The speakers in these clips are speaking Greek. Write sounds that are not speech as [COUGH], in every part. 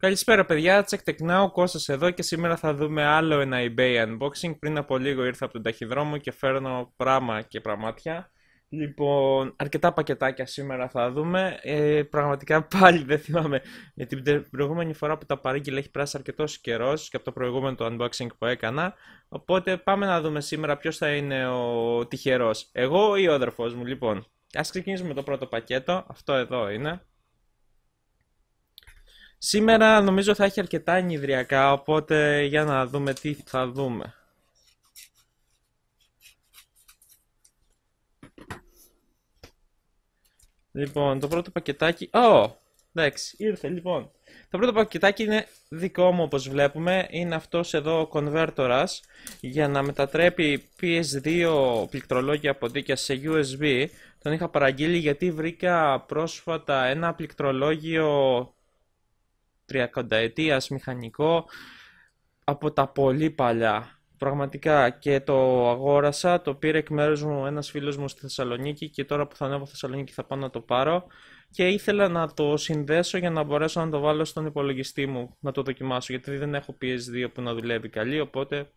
Καλησπέρα παιδιά, Check Tech Now, Κώστας εδώ και σήμερα θα δούμε άλλο ένα eBay unboxing. Πριν από λίγο ήρθα από τον ταχυδρόμο και φέρνω πράγμα και πραγμάτια. Λοιπόν, αρκετά πακετάκια σήμερα θα δούμε. Ε, πραγματικά πάλι δεν θυμάμαι. Για την προηγούμενη φορά που τα παρήγγειλα έχει περάσει αρκετός καιρός και από το προηγούμενο το unboxing που έκανα. Οπότε πάμε να δούμε σήμερα ποιος θα είναι ο τυχερός. Εγώ ή ο αδερφός μου. Λοιπόν, ας ξεκινήσουμε με το πρώτο πακέτο. Αυτό εδώ είναι. Σήμερα νομίζω θα έχει αρκετά ενιδριακά, οπότε για να δούμε τι θα δούμε. Λοιπόν, το πρώτο πακετάκι... Ω! Oh, εντάξει, ήρθε λοιπόν. Το πρώτο πακετάκι είναι δικό μου όπως βλέπουμε. Είναι αυτός εδώ ο convertors για να μετατρέπει PS2 πληκτρολόγια από δίκαια σε USB. Τον είχα παραγγείλει γιατί βρήκα πρόσφατα ένα πληκτρολόγιο 30 ετίας μηχανικό από τα πολύ παλιά. Πραγματικά και το αγόρασα, το πήρε εκ μέρους μου ένας φίλος μου στη Θεσσαλονίκη και τώρα που θα ανέβω στη Θεσσαλονίκη θα πάω να το πάρω και ήθελα να το συνδέσω για να μπορέσω να το βάλω στον υπολογιστή μου να το δοκιμάσω γιατί δεν έχω PS2 που να δουλεύει καλή οπότε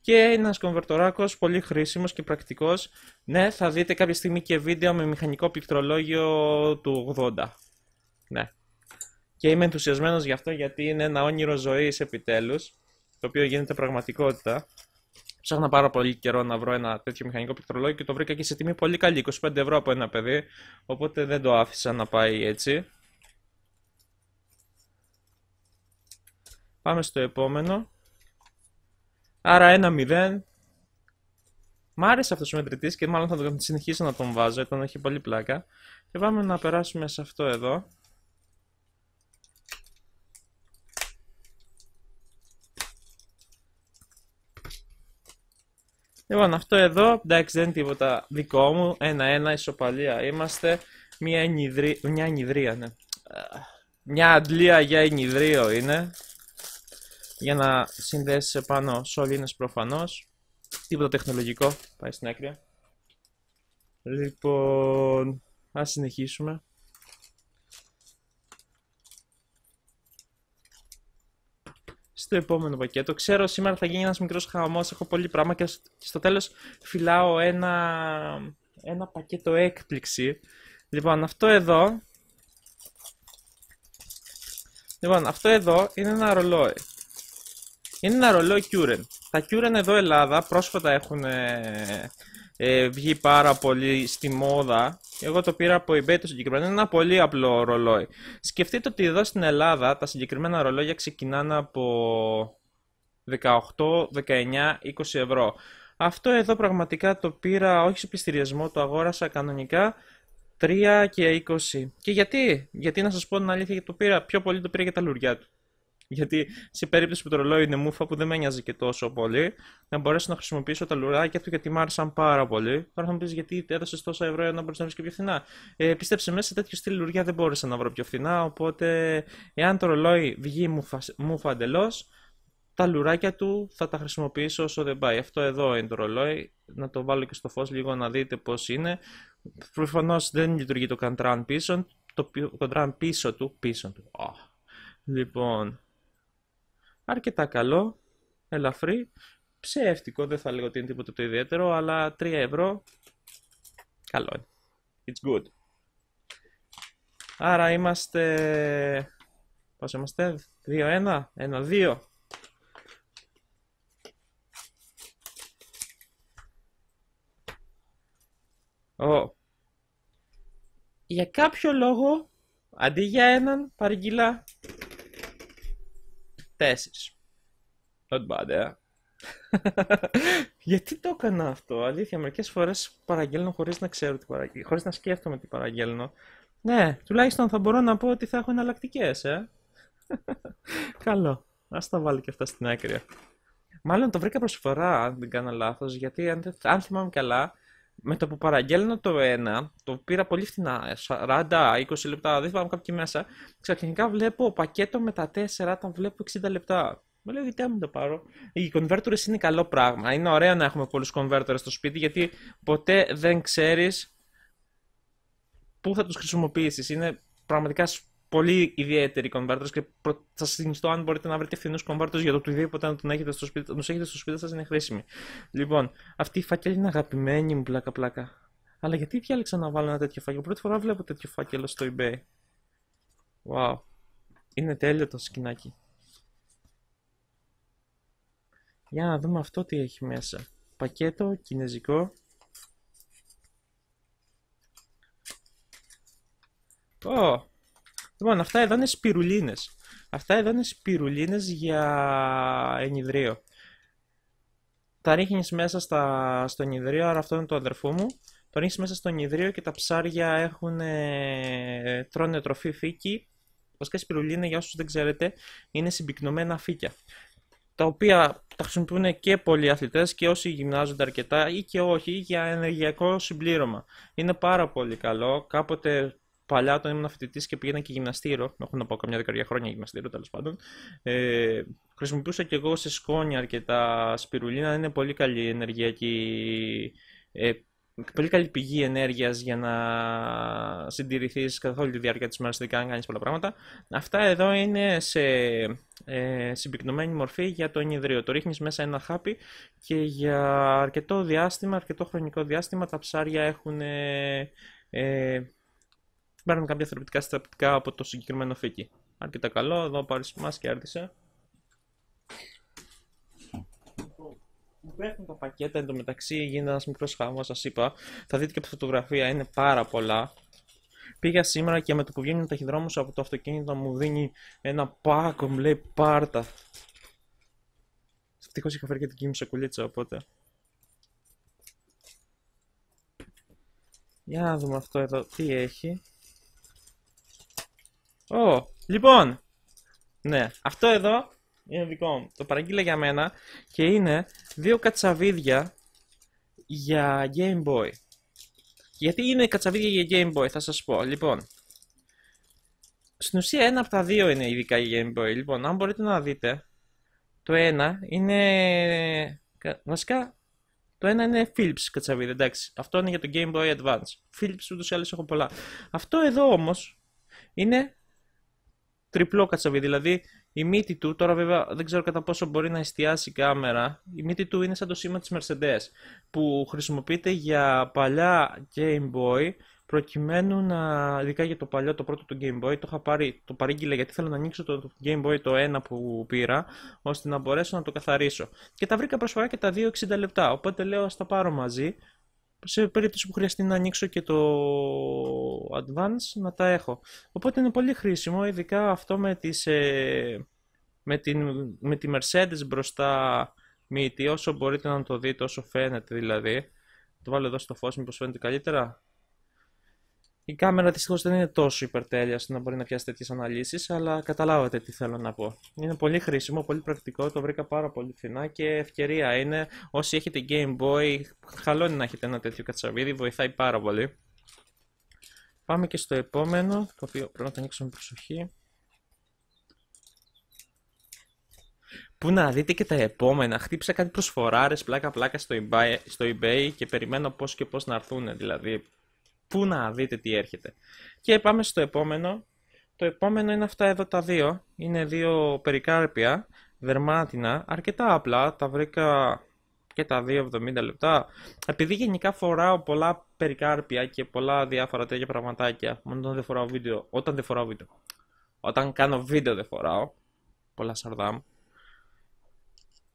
και ένας κομβερτοράκος πολύ χρήσιμος και πρακτικός. Ναι, θα δείτε κάποια στιγμή και βίντεο με μηχανικό πληκτρολόγιο του 80. Ναι. Και είμαι ενθουσιασμένος γι' αυτό γιατί είναι ένα όνειρο ζωής επιτέλους, το οποίο γίνεται πραγματικότητα. Ψάχνα πάρα πολύ καιρό να βρω ένα τέτοιο μηχανικό πληκτρολόγιο και το βρήκα και σε τιμή πολύ καλή, 25 ευρώ από ένα παιδί, οπότε δεν το άφησα να πάει έτσι. Πάμε στο επόμενο. Άρα ένα 0. Μ' άρεσε αυτός ο μετρητής και μάλλον θα τον συνεχίσω να τον βάζω, τον έχει πολύ πλάκα. Και πάμε να περάσουμε σε αυτό εδώ. Λοιπόν, αυτό εδώ, εντάξει δεν είναι τίποτα δικό μου, ένα-ένα ισοπαλία είμαστε, μια, ενιδρί... μια ενιδρία, ναι. Μια αντλία για ενιδρίο είναι, για να συνδέσεις πάνω σωλήνες προφανώς, τίποτα τεχνολογικό, πάει στην άκρη. Λοιπόν, ας συνεχίσουμε. Στο επόμενο πακέτο. Ξέρω σήμερα θα γίνει ένας μικρός χαμός, έχω πολύ πράγμα και στο τέλος φυλάω ένα, ένα πακέτο έκπληξη. Λοιπόν, αυτό εδώ... Λοιπόν, αυτό εδώ είναι ένα ρολόι. Είναι ένα ρολόι Curen. Τα Curen εδώ Ελλάδα πρόσφατα έχουν ε, ε, βγει πάρα πολύ στη μόδα. Εγώ το πήρα από eBay το συγκεκριμένο. Είναι ένα πολύ απλό ρολόι. Σκεφτείτε ότι εδώ στην Ελλάδα τα συγκεκριμένα ρολόγια ξεκινάνε από 18, 19, 20 ευρώ. Αυτό εδώ πραγματικά το πήρα όχι σε πληστηριασμό, το αγόρασα κανονικά 3 και 20. Και γιατί, γιατί να σας πω την αλήθεια, το πήρα, πιο πολύ το πήρα για τα λουριά του. Γιατί σε περίπτωση που το ρολόι είναι μούφα που δεν με νοιάζει και τόσο πολύ, να μπορέσω να χρησιμοποιήσω τα λουράκια του γιατί μου άρεσαν πάρα πολύ. Τώρα θα μου πεις γιατί έδωσες τόσα ευρώ για να μπορέσει να βρεις και πιο φθηνά; Ε, πίστεψε μέσα σε τέτοιο στυλ λουριά δεν μπόρεσα να βρω πιο φθηνά. Οπότε, εάν το ρολόι βγει μούφα, μούφα εντελώς, τα λουράκια του θα τα χρησιμοποιήσω όσο δεν πάει. Αυτό εδώ είναι το ρολόι. Να το βάλω και στο φως λίγο να δείτε πώς είναι. Προφανώς δεν λειτουργεί το καντράν πίσω. Το καντράν πίσω του. Πίσω του. Oh. Λοιπόν, αρκετά καλό, ελαφρύ, ψεύτικο, δεν θα λέγω ότι είναι τίποτα το ιδιαίτερο, αλλά 3 ευρώ, καλό είναι. It's good. Άρα είμαστε, πώς είμαστε, 2-1, 1-2. Oh. Για κάποιο λόγο, αντί για έναν, παρήγγειλα Τέσσερις. Not bad, ε. [LAUGHS] Γιατί το έκανα αυτό, αλήθεια. Μερικές φορές παραγγέλνω χωρίς να ξέρω τι παραγγέλνω, χωρίς να σκέφτομαι τι παραγγέλνω. Ναι, τουλάχιστον θα μπορώ να πω ότι θα έχω εναλλακτικές, ε. [LAUGHS] Καλό. Α τα βάλω και αυτά στην άκρη. Μάλλον το βρήκα προσφορά, αν δεν κάνω λάθος, γιατί αν, αν θυμάμαι καλά, με το που παραγγέλνω το ένα, το πήρα πολύ φθηνά, 40-20 λεπτά, δεν θυμάμαι κάποιοι μέσα, ξαφνικά βλέπω πακέτο με τα 4, τα βλέπω 60 λεπτά. Μου λέει, γιατί μου το πάρω. Οι converters είναι καλό πράγμα. Είναι ωραίο να έχουμε πολλούς converters στο σπίτι, γιατί ποτέ δεν ξέρεις πού θα τους χρησιμοποιήσεις. Είναι πραγματικά πολύ ιδιαίτεροι converters και θα σας συνιστώ αν μπορείτε να βρείτε φθηνούς converters για το οτιδήποτε να τον έχετε στο σπίτι, τους έχετε στο σπίτι σας είναι χρήσιμη. Λοιπόν, αυτή η φάκελη είναι αγαπημένη μου πλάκα πλάκα. Αλλά γιατί διάλεξα να βάλω ένα τέτοιο φάκελο; Πρώτη φορά βλέπω τέτοιο φάκελο στο eBay. Wow. Είναι τέλειο το σκηνάκι. Για να δούμε αυτό τι έχει μέσα. Πακέτο, κινέζικο. Oh, Λοιπόν, αυτά εδώ είναι σπιρουλίνες. Αυτά εδώ είναι σπιρουλίνες για ενιδρίο. Τα ρίχνεις μέσα στα, στο ενιδρίο, άρα αυτό είναι το αδερφό μου. Το ρίχνεις μέσα στο ενιδρίο και τα ψάρια έχουν, τρώνε τροφή φύκη. Βασικά σπιρουλίνα, για όσους δεν ξέρετε, είναι συμπυκνωμένα φύκια. Τα οποία τα χρησιμοποιούν και πολλοί αθλητές και όσοι γυμνάζονται αρκετά ή και όχι για ενεργειακό συμπλήρωμα. Είναι πάρα πολύ καλό. Κάποτε παλιά όταν ήμουν φοιτητής και πήγαινα και γυμναστήριο, έχω να πω καμιά δεκαετία χρόνια γυμναστήριο τέλος πάντων, ε, χρησιμοποιούσα και εγώ σε σκόνη αρκετά σπιρουλίνα. Είναι πολύ καλή ενεργειακή. Ε, πολύ καλή πηγή ενέργειας για να συντηρηθείς καθ' όλη τη διάρκεια της μέρας, ειδικά αν κάνει πολλά πράγματα. Αυτά εδώ είναι σε ε, συμπυκνωμένη μορφή για το ενιδρίο. Το ρίχνεις μέσα ένα χάπι και για αρκετό διάστημα, αρκετό χρονικό διάστημα, τα ψάρια έχουν. Ε, παίρνουν κάποια θεραπευτικά συστατικά από το συγκεκριμένο φύκι. Αρκετά καλό, εδώ πάρει μας και άρτησε. Μου πέφτουν τα πακέτα εντωμεταξύ, γίνεται ένας μικρός χαμός, σας είπα. Θα δείτε και από τη φωτογραφία, είναι πάρα πολλά. Πήγα σήμερα και με το που βγαίνει ο ταχυδρόμο από το αυτοκίνητο μου δίνει ένα πάκο, μου λέει πάρτα. Ευτυχώς είχα φέρει και την κίνηση σακουλίτσα, οπότε. Για να δούμε αυτό εδώ τι έχει. Ω, λοιπόν. Ναι, αυτό εδώ είναι δικό μου. Το παραγγείλα για μένα και είναι δύο κατσαβίδια για Game Boy. Γιατί είναι κατσαβίδια για Game Boy, θα σας πω. Λοιπόν, στην ουσία ένα από τα δύο είναι ειδικά για Game Boy. Λοιπόν, αν μπορείτε να δείτε, το ένα είναι... Βασικά, το ένα είναι Philips κατσαβίδι, εντάξει. Αυτό είναι για το Game Boy Advance. Philips ούτως ή άλλως έχω πολλά. Αυτό εδώ όμως είναι τριπλό κατσαβί. Δηλαδή η μύτη του, τώρα βέβαια δεν ξέρω κατά πόσο μπορεί να εστιάσει η κάμερα, η μύτη του είναι σαν το σήμα της Mercedes που χρησιμοποιείται για παλιά Game Boy προκειμένου να, ειδικά για το παλιό, το πρώτο του Game Boy, το είχα πάρει, το παρήγγειλα γιατί θέλω να ανοίξω το Game Boy το ένα που πήρα, ώστε να μπορέσω να το καθαρίσω. Και τα βρήκα προσφορά και τα 2,60 λεπτά, οπότε λέω ας τα πάρω μαζί, σε περίπτωση που χρειαστεί να ανοίξω και το advance να τα έχω. Οπότε είναι πολύ χρήσιμο, ειδικά αυτό με, τις, ε, με, την, με τη Mercedes μπροστά μύτη, όσο μπορείτε να το δείτε, όσο φαίνεται δηλαδή. Το βάλω εδώ στο φως, μήπως φαίνεται καλύτερα. Η κάμερα δυστυχώς δεν είναι τόσο υπερτέλεια ώστε να μπορεί να πιάσει τέτοιες αναλύσεις, αλλά καταλάβατε τι θέλω να πω. Είναι πολύ χρήσιμο, πολύ πρακτικό, το βρήκα πάρα πολύ φθηνά και ευκαιρία είναι όσοι έχετε Game Boy, καλό είναι να έχετε ένα τέτοιο κατσαβίδι, βοηθάει πάρα πολύ. Πάμε και στο επόμενο, το οποίο πρέπει να το ανοίξω με προσοχή. Πού να δείτε και τα επόμενα. Χτύπησα κάτι προσφοράρες πλάκα πλάκα στο eBay, στο eBay και περιμένω πώς και πώς να έρθουν. Δηλαδή πού να δείτε τι έρχεται. Και πάμε στο επόμενο. Το επόμενο είναι αυτά εδώ τα δύο. Είναι δύο περικάρπια, δερμάτινα, αρκετά απλά. Τα βρήκα και τα 2,70 λεπτά. Επειδή γενικά φοράω πολλά περικάρπια και πολλά διάφορα τέτοια πραγματάκια, μόνο όταν δεν φοράω βίντεο, όταν δεν φοράω βίντεο, όταν κάνω βίντεο δεν φοράω, πολλά σαρδάμ.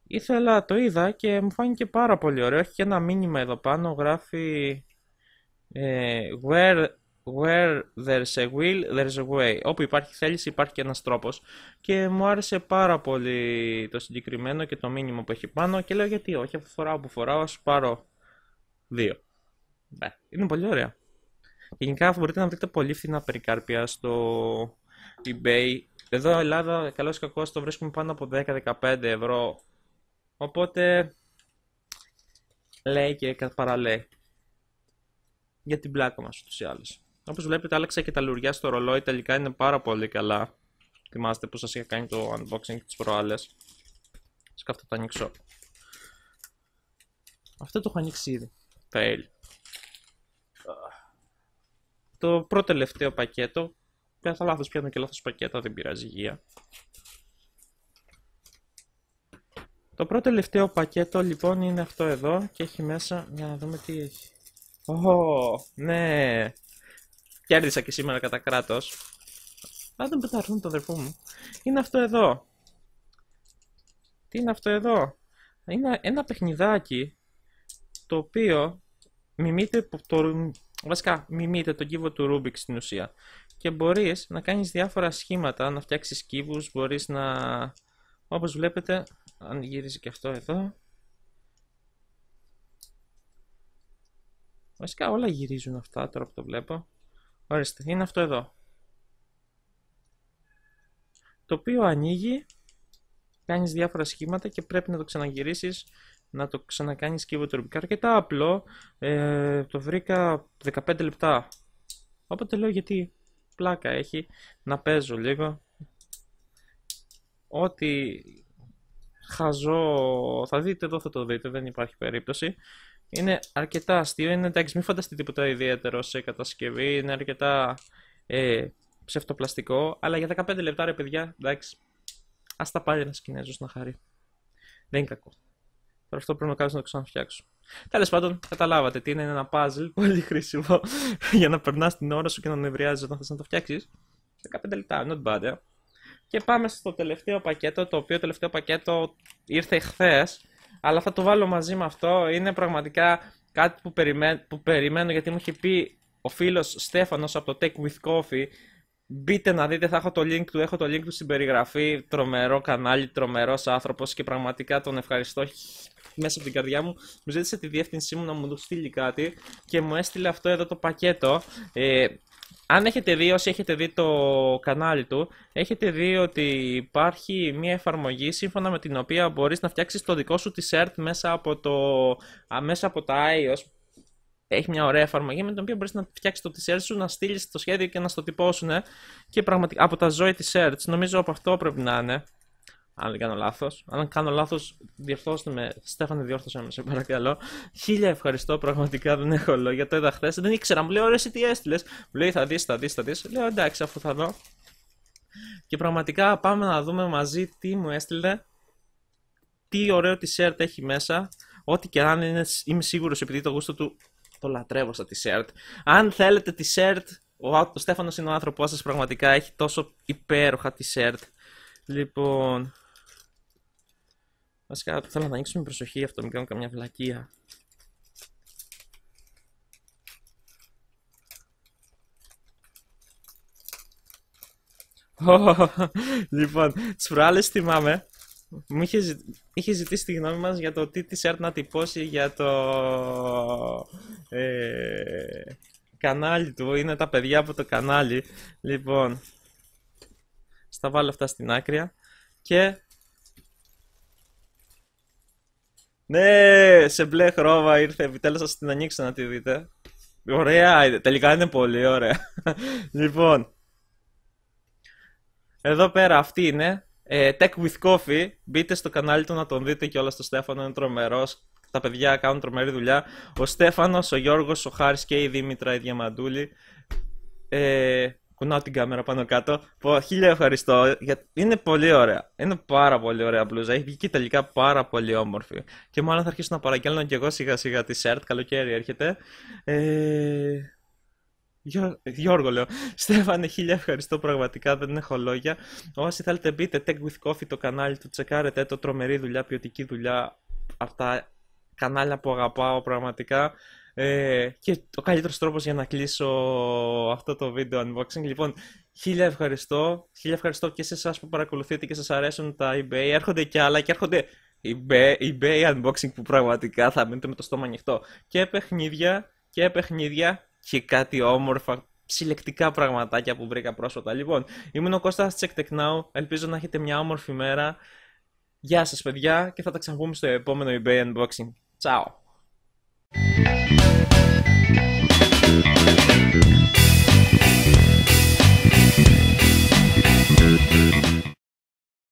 Ήθελα, το είδα και μου φάνηκε πάρα πολύ ωραίο. Έχει και ένα μήνυμα εδώ πάνω, γράφει ε, where, where there's a will, there's a way. Όπου υπάρχει θέληση υπάρχει και ένας τρόπος. Και μου άρεσε πάρα πολύ το συγκεκριμένο και το μήνυμα που έχει πάνω και λέω γιατί όχι, αφού φοράω που φοράω, ας πάρω δύο. Ναι, είναι πολύ ωραία. Γενικά μπορείτε να βρείτε πολύ φθηνά περικάρπια στο eBay. Εδώ Ελλάδα, καλώς ή κακώς, το βρίσκουμε πάνω από 10-15 ευρώ. Οπότε, λέει και παραλέει. Για την πλάκα μας ούτως ή άλλως. Όπως βλέπετε άλλαξα και τα λουριά στο ρολόι, τελικά είναι πάρα πολύ καλά. Θυμάστε που σας είχα κάνει το unboxing τις προάλλες. Σκάφτα το ανοίξω. Αυτό το έχω ανοίξει ήδη. Fail. Το πρώτο τελευταίο πακέτο. θα λάθος πιάνω και λάθος πακέτο, δεν πειράζει υγεία. Το πρώτο τελευταίο πακέτο λοιπόν είναι αυτό εδώ και έχει μέσα, για να δούμε τι έχει. Ω, ναι. Κέρδισα και σήμερα κατά κράτος. Να τον πεταρθούν το αδερφό μου; Είναι αυτό εδώ. Τι είναι αυτό εδώ; Είναι ένα παιχνιδάκι το οποίο μιμείται το, βασικά μιμείται τον κύβο του Rubik στην ουσία. Και μπορείς να κάνεις διάφορα σχήματα, να φτιάξεις κύβους, μπορείς να... Όπως βλέπετε, αν γυρίζει και αυτό εδώ. Βασικά όλα γυρίζουν αυτά τώρα που το βλέπω. Ορίστε, είναι αυτό εδώ. Το οποίο ανοίγει, κάνεις διάφορα σχήματα και πρέπει να το ξαναγυρίσεις να το ξανακάνεις και Rubik. Αρκετά απλό, ε, το βρήκα 15 λεπτά. Οπότε λέω γιατί πλάκα έχει να παίζω λίγο. Ό,τι χαζό, θα δείτε εδώ θα το δείτε, δεν υπάρχει περίπτωση. Είναι αρκετά αστείο, είναι εντάξει μην φανταστείτε τίποτα ιδιαίτερο σε κατασκευή, είναι αρκετά ε, ψευτοπλαστικό, αλλά για 15 λεπτά ρε παιδιά, εντάξει, ας τα πάρει ένας Κινέζος να χαρεί. Δεν είναι κακό. Τώρα αυτό πρέπει να κάνω να το ξαναφτιάξω. Τέλος πάντων, καταλάβατε τι είναι ένα puzzle πολύ χρήσιμο [LAUGHS] για να περνάς την ώρα σου και να νευριάζεις όταν θες να το φτιάξεις. 15 λεπτά, not bad, ε. Και πάμε στο τελευταίο πακέτο, το οποίο τελευταίο πακέτο ήρθε χθες, αλλά θα το βάλω μαζί με αυτό. Είναι πραγματικά κάτι που, περιμέ... που περιμένω γιατί μου είχε πει ο φίλος Στέφανος από το Tech with Coffee Μπείτε να δείτε, θα έχω το link του, έχω το link του στην περιγραφή. Τρομερό κανάλι, τρομερός άνθρωπος και πραγματικά τον ευχαριστώ μέσα από την καρδιά μου. Μου ζήτησε τη διεύθυνσή μου να μου στείλει κάτι και μου έστειλε αυτό εδώ το πακέτο. Ε, αν έχετε δει, όσοι έχετε δει το κανάλι του, έχετε δει ότι υπάρχει μια εφαρμογή σύμφωνα με την οποία μπορείς να φτιάξεις το δικό σου t-shirt μέσα από, το, μέσα από τα iOS. Έχει μια ωραία εφαρμογή με την οποία μπορείς να φτιάξεις το t-shirt σου, να στείλεις το σχέδιο και να στο τυπώσουν και πραγματικά από τα ζωή t-shirts. Νομίζω από αυτό πρέπει να είναι. Αν δεν κάνω λάθος. Αν κάνω λάθος, διορθώστε με. Στέφανε, διόρθωσε με, σε παρακαλώ. Χίλια ευχαριστώ, πραγματικά δεν έχω λόγια. Το είδα χθες. Δεν ήξερα, μου λέει, ωραία, εσύ τι έστειλες; Μου λέει, θα δεις, θα δεις, θα δεις. Λέω, εντάξει, αφού θα δω. Και πραγματικά πάμε να δούμε μαζί τι μου έστειλε. Τι ωραίο t-shirt έχει μέσα. Ό,τι και αν είναι, είμαι σίγουρος επειδή το γούστο του το λατρεύω στα t-shirt. Αν θέλετε t-shirt, ο, ο Στέφανος είναι ο άνθρωπό σας. Πραγματικά έχει τόσο υπέροχα t-shirt. Λοιπόν, Βασικά θέλω να ανοίξω με προσοχή αυτό, μην κάνω καμιά βλακεία. λοιπόν, τις προάλλες θυμάμαι, μου είχε, είχε ζητήσει τη γνώμη μας για το τι t-shirt να τυπώσει για το ε, κανάλι του. Είναι τα παιδιά από το κανάλι. Λοιπόν, στα βάλω αυτά στην άκρη και Ναι, σε μπλε χρώμα ήρθε. Επιτέλους θα την ανοίξω να τη δείτε. Ωραία, τελικά είναι πολύ ωραία. [LAUGHS] λοιπόν, εδώ πέρα αυτή είναι. Ε, Tech with Coffee. Μπείτε στο κανάλι του να τον δείτε και όλα στο Στέφανο. Είναι τρομερός. Τα παιδιά κάνουν τρομερή δουλειά. Ο Στέφανος, ο Γιώργος, ο Χάρης και η Δήμητρα, η Διαμαντούλη. Ε, κουνάω την κάμερα πάνω κάτω. Πω, χίλια ευχαριστώ. Είναι πολύ ωραία. Είναι πάρα πολύ ωραία μπλούζα. Έχει βγει και τελικά πάρα πολύ όμορφη. Και μάλλον θα αρχίσω να παραγγέλνω και εγώ σιγά σιγά τη σερτ. Καλοκαίρι έρχεται. Ε... Γιώργο λέω. [LAUGHS] Στέφανε, χίλια ευχαριστώ πραγματικά. Δεν έχω λόγια. Όσοι θέλετε μπείτε Tech with Coffee το κανάλι του, τσεκάρετε το τρομερή δουλειά, ποιοτική δουλειά. Αυτά κανάλια που αγαπάω πραγματικά. Ε, και ο καλύτερος τρόπος για να κλείσω αυτό το βίντεο unboxing. Λοιπόν, χίλια ευχαριστώ. Χίλια ευχαριστώ και σε εσάς που παρακολουθείτε και σας αρέσουν τα eBay. Έρχονται και άλλα και έρχονται eBay, eBay unboxing που πραγματικά θα μείνετε με το στόμα ανοιχτό. Και παιχνίδια και παιχνίδια και κάτι όμορφα συλλεκτικά πραγματάκια που βρήκα πρόσφατα. Λοιπόν, ήμουν ο Κώστας Check Tech Now. Ελπίζω να έχετε μια όμορφη μέρα. Γεια σας παιδιά και θα τα ξαναπούμε στο επόμενο eBay unboxing. Ciao! Música